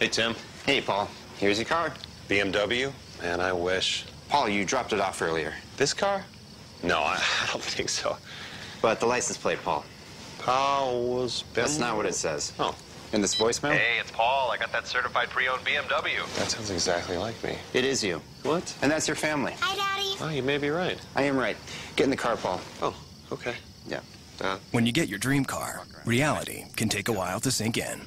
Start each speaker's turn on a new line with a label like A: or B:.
A: Hey, Tim.
B: Hey, Paul. Here's your car.
A: BMW? Man, I wish.
B: Paul, you dropped it off earlier.
A: This car? No, I, I don't think so.
B: But the license plate, Paul.
A: Paul was
B: That's not what it says.
A: Oh,
B: In this voicemail?
C: Hey, it's Paul. I got that certified pre-owned BMW.
A: that sounds exactly like me.
B: It is you.
A: What?
B: And that's your family.
D: Hi, Daddy.
A: Oh, you may be right.
B: I am right. Get in the car, Paul.
A: Oh, okay.
B: Yeah.
A: Uh,
E: When you get your dream car, reality can take a while to sink in.